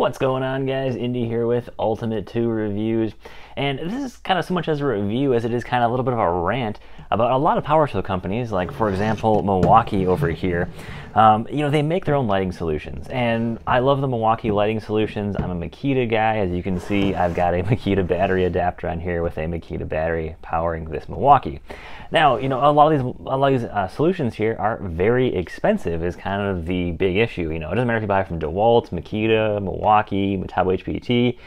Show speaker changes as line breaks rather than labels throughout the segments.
What's going on guys? Indy here with Ultimate Tool Reviews. And this is kind of so much as a review as it is kind of a little bit of a rant about a lot of power tool companies, like for example, Milwaukee over here. Um, you know, they make their own lighting solutions. And I love the Milwaukee lighting solutions. I'm a Makita guy. As you can see, I've got a Makita battery adapter on here with a Makita battery powering this Milwaukee. Now, you know, a lot of these, a lot of these uh, solutions here are very expensive is kind of the big issue. You know, it doesn't matter if you buy from DeWalt, Makita, Milwaukee, Metabo HPT,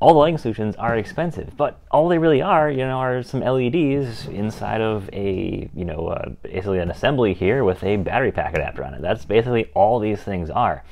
all the lighting solutions are expensive, but all they really are, you know, are some LEDs inside of a, you know, uh, basically an assembly here with a battery pack adapter on it. That's basically all these things are.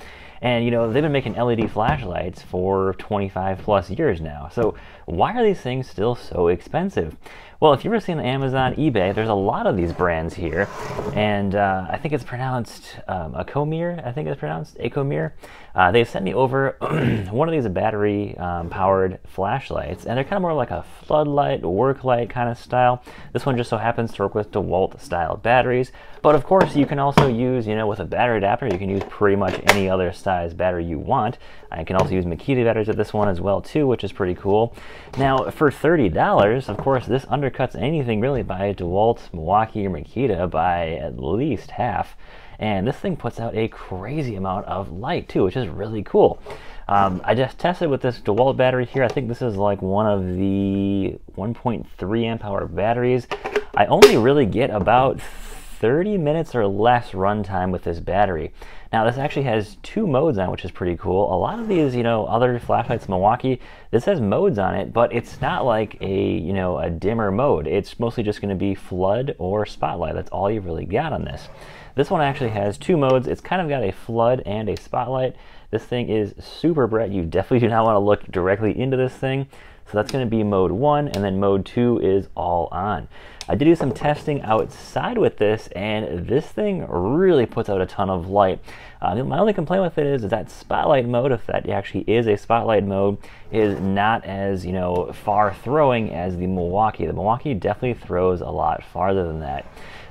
And you know, they've been making LED flashlights for 25 plus years now. So why are these things still so expensive? Well, if you've ever seen Amazon, eBay, there's a lot of these brands here, and uh, I think it's pronounced um, Acomir. I think it's pronounced Acomir. Uh, they sent me over one of these battery-powered um, flashlights, and they're kind of more like a floodlight, work light kind of style. This one just so happens to work with DeWalt-style batteries, but of course you can also use, you know, with a battery adapter, you can use pretty much any other size battery you want. I can also use Makita batteries at this one as well too, which is pretty cool. Now, for $30, of course, this undercuts anything really by DeWalt, Milwaukee, or Makita by at least half. And this thing puts out a crazy amount of light too, which is really cool. Um, I just tested with this DeWalt battery here. I think this is like one of the 1.3 amp hour batteries. I only really get about 30 minutes or less runtime with this battery. Now this actually has two modes on which is pretty cool. A lot of these, you know, other flashlights Milwaukee, this has modes on it, but it's not like a, you know, a dimmer mode. It's mostly just going to be flood or spotlight. That's all you've really got on this. This one actually has two modes. It's kind of got a flood and a spotlight. This thing is super bright. You definitely do not want to look directly into this thing. So that's going to be mode one, and then mode two is all on. I did do some testing outside with this, and this thing really puts out a ton of light. Uh, my only complaint with it is, is that spotlight mode, if that actually is a spotlight mode, is not as you know far throwing as the Milwaukee. The Milwaukee definitely throws a lot farther than that.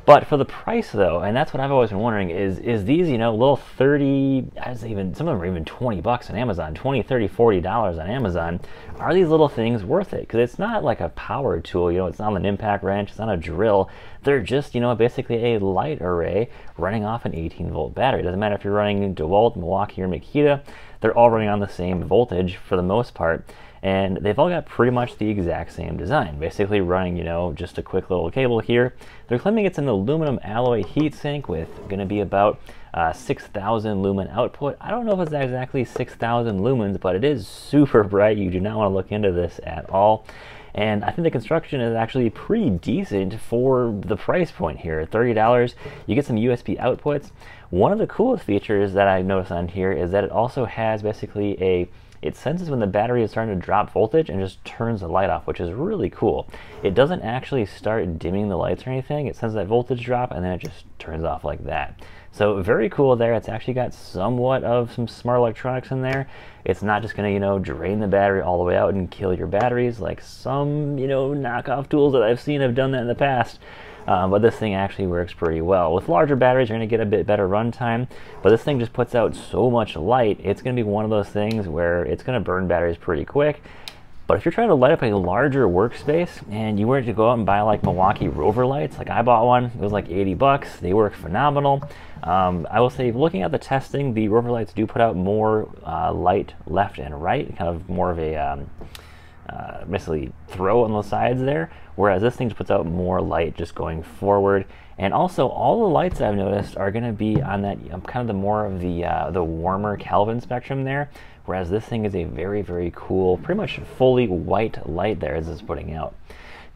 But for the price though, and that's what I've always been wondering, is is these, you know, little 30, I was even, some of them are even 20 bucks on Amazon, 20, 30, 40 dollars on Amazon. Are these little things worth it? Because it's not like a power tool, you know, it's not an impact wrench, it's not a drill. They're just, you know, basically a light array running off an 18 volt battery. It doesn't matter if you're running DeWalt, Milwaukee, or Makita, they're all running on the same voltage for the most part and they've all got pretty much the exact same design. Basically running, you know, just a quick little cable here. They're claiming it's an aluminum alloy heatsink with going to be about uh, 6,000 lumen output. I don't know if it's exactly 6,000 lumens, but it is super bright. You do not want to look into this at all. And I think the construction is actually pretty decent for the price point here. $30, you get some USB outputs. One of the coolest features that I noticed on here is that it also has basically a it senses when the battery is starting to drop voltage and just turns the light off, which is really cool. It doesn't actually start dimming the lights or anything. It senses that voltage drop and then it just turns off like that. So very cool there. It's actually got somewhat of some smart electronics in there. It's not just gonna, you know, drain the battery all the way out and kill your batteries like some, you know, knockoff tools that I've seen have done that in the past. Um, but this thing actually works pretty well. With larger batteries, you're to get a bit better runtime, but this thing just puts out so much light, it's to be one of those things where it's to burn batteries pretty quick. But if you're trying to light up a larger workspace and you were to go out and buy like Milwaukee Rover lights, like I bought one, it was like 80 bucks. They work phenomenal. Um, I will say, looking at the testing, the Rover lights do put out more uh, light left and right, kind of more of a um, uh, basically throw on the sides there, whereas this thing puts out more light just going forward. And also, all the lights I've noticed are going to be on that um, kind of the more of the uh, the warmer Kelvin spectrum there, whereas this thing is a very very cool, pretty much fully white light there as it's putting out.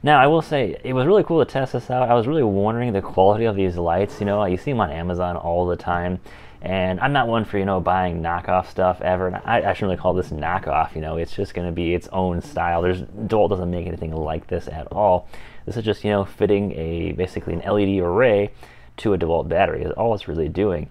Now, I will say, it was really cool to test this out. I was really wondering the quality of these lights. You know, you see them on Amazon all the time. And I'm not one for, you know, buying knockoff stuff ever. And I, I shouldn't really call this knockoff, you know, it's just going to be its own style. There's, DeWalt doesn't make anything like this at all. This is just, you know, fitting a, basically an LED array to a DeWalt battery is all it's really doing.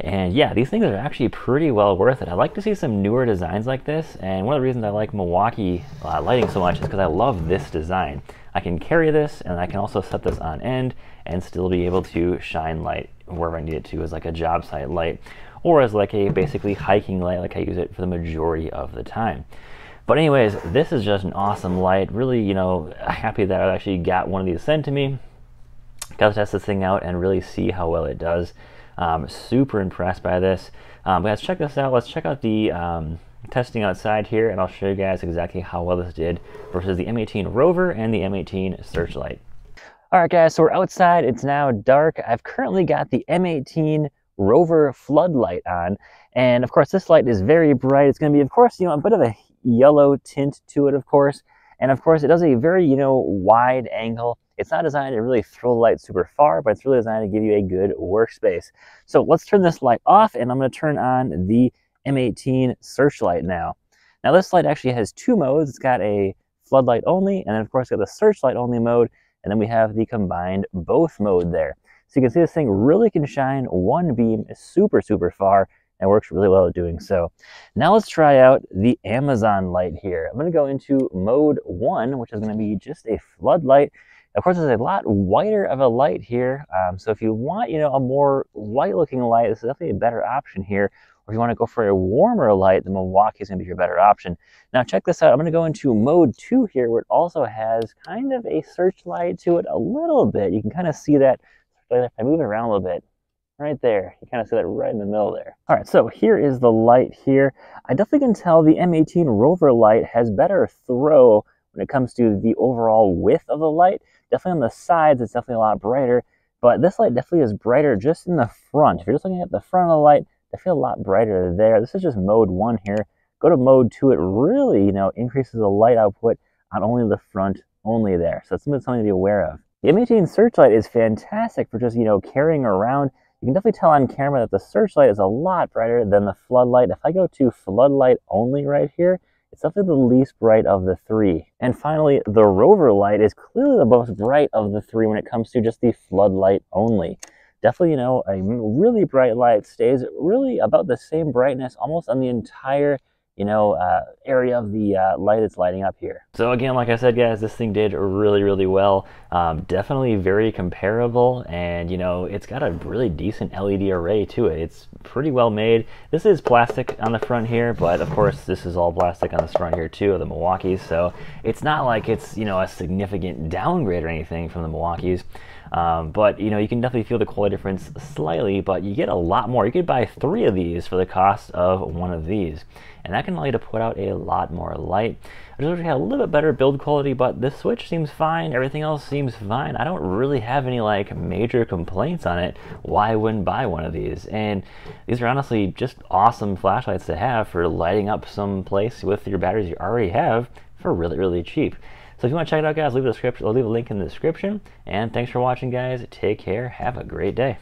And yeah, these things are actually pretty well worth it. I like to see some newer designs like this, and one of the reasons I like Milwaukee uh, lighting so much is because I love this design. I can carry this, and I can also set this on end and still be able to shine light wherever I need it to as like a job site light. or as like a basically hiking light like I use it for the majority of the time. But anyways, this is just an awesome light. Really, you know, happy that I actually got one of these sent to me. Got to test this thing out and really see how well it does. Um, super impressed by this. Um, let's check this out. Let's check out the um, testing outside here, and I'll show you guys exactly how well this did versus the M18 Rover and the M18 Searchlight. All right, guys, so we're outside. It's now dark. I've currently got the M18 Rover floodlight on, and of course, this light is very bright. It's going to be, of course, you know, a bit of a yellow tint to it, of course. And of course, it does a very, you know, wide angle. It's not designed to really throw the light super far, but it's really designed to give you a good workspace. So let's turn this light off and I'm gonna turn on the M18 searchlight now. Now this light actually has two modes. It's got a floodlight only, and then of course got the searchlight only mode, and then we have the combined both mode there. So you can see this thing really can shine one beam super, super far, and works really well at doing so. Now let's try out the Amazon light here. I'm going to go into mode one, which is going to be just a floodlight. Of course, there's a lot wider of a light here. Um, so if you want, you know, a more light looking light, this is definitely a better option here. Or if you want to go for a warmer light, the Milwaukee is going to be your better option. Now check this out. I'm going to go into mode two here, where it also has kind of a searchlight to it a little bit. You can kind of see that if I move it around a little bit right there. You kind of see that right in the middle there. All right, so here is the light here. I definitely can tell the M18 Rover light has better throw when it comes to the overall width of the light. Definitely on the sides, it's definitely a lot brighter, but this light definitely is brighter just in the front. If you're just looking at the front of the light, they feel a lot brighter there. This is just mode one here. Go to mode two, it really, you know, increases the light output on only the front only there. So it's something to be aware of. The M18 searchlight is fantastic for just, you know, carrying around you can definitely tell on camera that the searchlight is a lot brighter than the floodlight. If I go to floodlight only right here, it's definitely the least bright of the three. And finally, the rover light is clearly the most bright of the three when it comes to just the floodlight only. Definitely, you know, a really bright light stays really about the same brightness almost on the entire you know, uh, area of the uh, light that's lighting up here. So again, like I said, guys, this thing did really, really well. Um, definitely very comparable, and you know, it's got a really decent LED array to it. It's pretty well made. This is plastic on the front here, but of course, this is all plastic on this front here too of the Milwaukee's. So it's not like it's you know a significant downgrade or anything from the Milwaukee's. Um, but you know, you can definitely feel the quality difference slightly, but you get a lot more. You could buy three of these for the cost of one of these. And that can allow you to put out a lot more light. I just wish had a little bit better build quality, but this switch seems fine. Everything else seems fine. I don't really have any like major complaints on it. Why I wouldn't buy one of these? And these are honestly just awesome flashlights to have for lighting up some place with your batteries you already have for really, really cheap. So if you want to check it out, guys, leave a description. I'll leave a link in the description. And thanks for watching, guys. Take care. Have a great day.